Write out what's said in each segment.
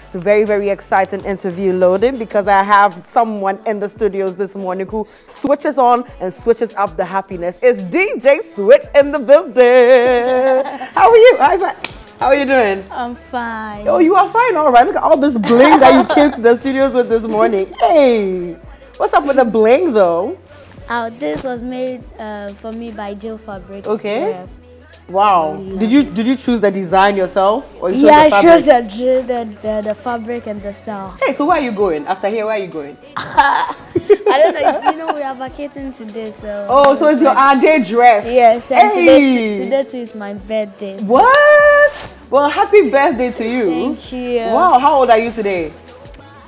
next very, very exciting interview loading because I have someone in the studios this morning who switches on and switches up the happiness. It's DJ Switch in the building. How are you? How are you doing? I'm fine. Oh, you are fine. All right. Look at all this bling that you came to the studios with this morning. Hey, what's up with the bling though? Uh, this was made uh, for me by Jill Fabrics. Okay. Wow. Did you did you choose the design yourself or you chose yeah, the I fabric? chose the, the, the, the fabric and the style. Hey, so where are you going? After here, where are you going? I don't know. You know, we are vacating today, so. Oh, so it's your Ade dress. Yes, and Hey. today, today too is my birthday. so What? Well, happy birthday to you. Thank you. Wow, how old are you today?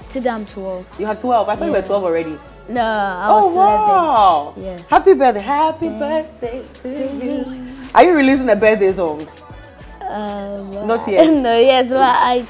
Today I'm 12. You are 12. I thought you were 12 already. No, I was Oh, was wow. Yeah. Happy birthday. Happy birthday to you. Are you releasing a birthday song? Um, Not yet. no, yes, but I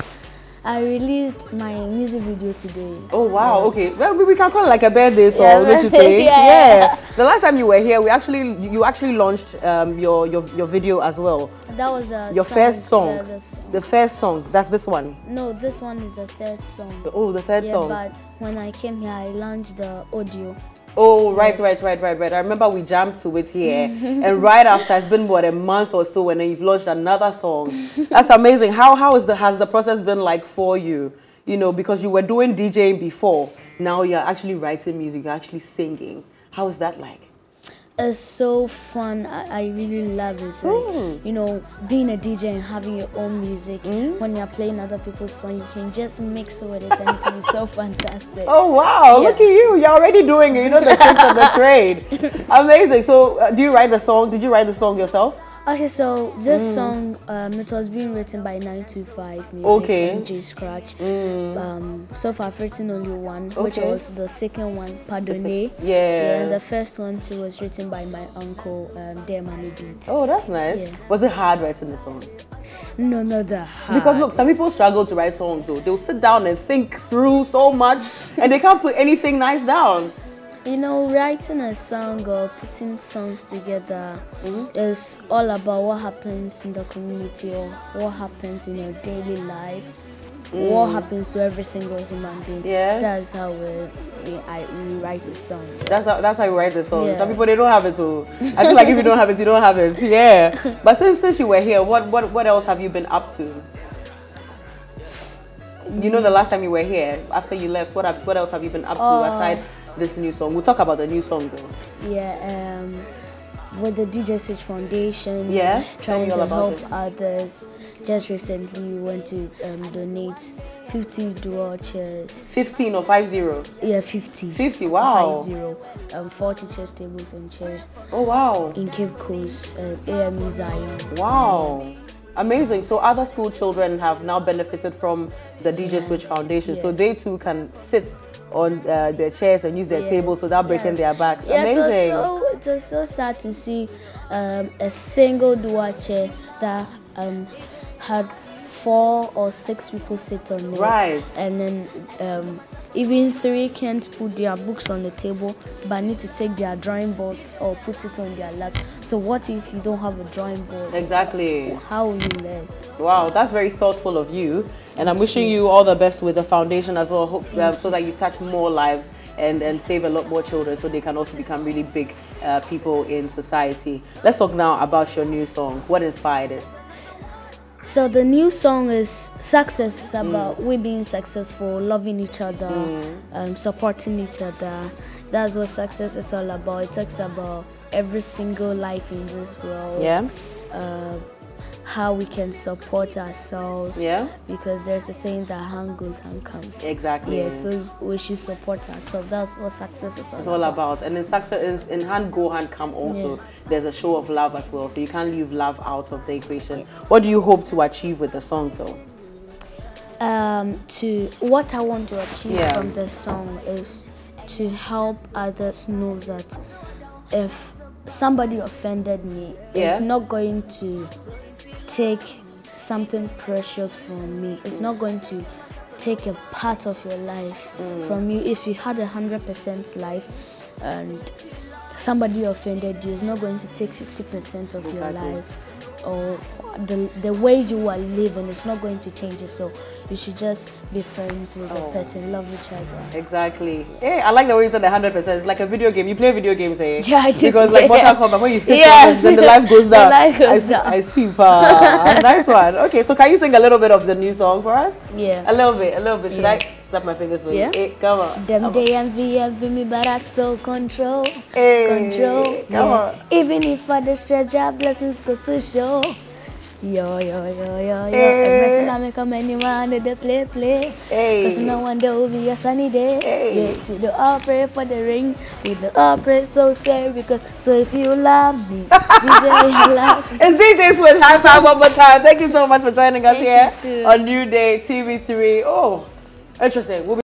I released my music video today. Oh wow, okay. Well, we can call it like a birthday song, Yeah, don't you think? yeah. The last time you were here, we actually you actually launched um, your, your your video as well. That was a Your song, first song. yeah, the song. The first song. That's this one. No, this one is the third song. Oh, the third Yeah, song. but when I came here, I launched the audio. Oh, right, right, right, right, right. I remember we jammed to it here. and right after, it's been what a month or so, and then you've launched another song. That's amazing. How how is the has the process been like for you? You know, because you were doing DJing before, now you're actually writing music, you're actually singing. How is that like? It's so fun. I, I really love it. Like, Mm. You know, being a DJ and having your own music. When you're playing other people's songs, you can just mix with it and it will be so fantastic. Oh wow! Yeah. Look at you. You're already doing it. You know the tricks of the trade. Amazing. So, uh, do you write the song? Did you write the song yourself? Okay, so this Mm. song, um, it was being written by 925 Music Okay. Mm. and J Scratch. Um, so far, I've written only one, which was the second one, Pardonne. Yeah. and the first one too was written by my uncle, um, Dear Mommy Beats. Oh, that's nice. Yeah. Was it hard writing the song? No, not that hard. Because look, some people struggle to write songs. Though they'll sit down and think through so much, and they can't put anything nice down. You know, writing a song or putting songs together Mm-hmm. is all about what happens in the community or what happens in your daily life. What happens to every single human being? Mm. Yeah. That's how we, we, I, we write a song. That's how, that's how you write the song. Yeah. Some people they don't have it. So I feel like if you don't have it, you don't have it. Yeah. But since since you were here, what what what else have you been up to? You know, the last time you were here, after you left, what have, what else have you been up to Oh. aside this new song? We'll talk about the new song though. Yeah, um, with the DJ Switch Foundation, Yeah, trying to help it. others. Just recently, we went to um, donate 50 dual chairs. 15 or 50? Yeah, 50. 50, wow. Five zero. Um, 40 chairs, tables, and chair Oh wow. in Cape Coast, uh, AME Zion. Wow. Amazing. So other school children have now benefited from the DJ Switch Foundation. So they too can sit on uh, their chairs and use their tables without breaking yes. their backs. Yeah, it was Amazing. so it was so sad to see um, a single dual chair that um, had four or six people sit on it, Right. And then um, even three can't put their books on the table, but need to take their drawing boards or put it on their lap. So what if you don't have a drawing board? Exactly. How will you learn? Wow, that's very thoughtful of you. And I'm wishing you all the best with the foundation as well, hope, uh, so that you touch more lives and, and save a lot more children so they can also become really big uh, people in society. Let's talk now about your new song. What inspired it? So the new song is success. It's about we being successful, loving each other, um, supporting each other. That's what success is all about. It talks about every single life in this world. Yeah? Uh, how we can support ourselves. Yeah. Because there's a saying that hand goes, hand comes. Exactly. Yeah. So we should support ourselves. That's what success is all It's all about. about. And in success, in, in hand go, hand come also, Yeah. there's a show of love as well. So you can't leave love out of the equation. What do you hope to achieve with the song though? um, to what I want to achieve Yeah. from the song is to help others know that if somebody offended me, it's not going to take something precious from me. It's not going to take a part of your life Mm. from you. If you had a hundred percent life and somebody offended you, it's not going to take fifty percent of your life. or the, the way you are living is not going to change it. So you should just be friends with oh. the person, love each other. Exactly. Yeah, I like the way you said the hundred percent. It's like a video game. You play video games, eh? Yeah, I do. Because like Mortal Kombat, when you hit yes. then the life goes down. the life goes I, down. I see. Pa. nice one. Okay, so can you sing a little bit of the new song for us? Yeah. A little bit. A little bit. Should yeah. I? Snap my fingers for yeah. you. Hey, come on. Them come day envy, envy me, but I still control. Hey, control. Come yeah. on. Even if I discharge our blessings goes to show. Yo, yo, yo, yo, yo. Hey. Every me come anyone to the play, play. Hey. Cause no one there will be a sunny day. Hey. Yeah, we do all pray for the ring. We do all pray so say because so if you love me, DJ, you love me. It's DJ Switch. High five one more time. Thank you so much for joining us Thank here on New Day TV3. Oh, interesting. We'll